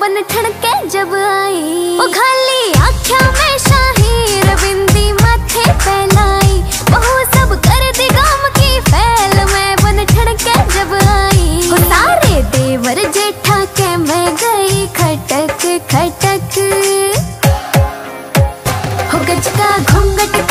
बन ठड़के जब आई। ओ खाली आख्या में शाही रविंदी माथे पहलाई बहु सब कर दी गाम की फैल मैं बन ठड़के जब आई। ओ सारे देवर जेठा के मैं गई खटक खटक। हो गज का घूंघट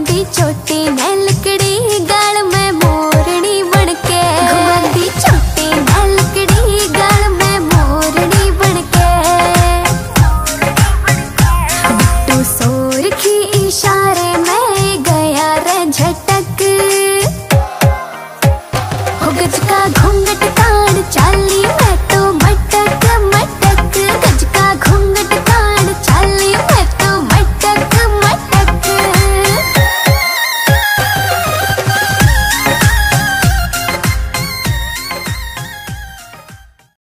घुमांदी चोटी ने लकड़ी, गाल में मोरनी बनके। घुमांदी चोटी ने लकड़ी, गाल में मोरनी बनके। बिट्टू सोर की इशारे में गया रे झटक। हो गज का घूंघट काड़ चाली मैं तो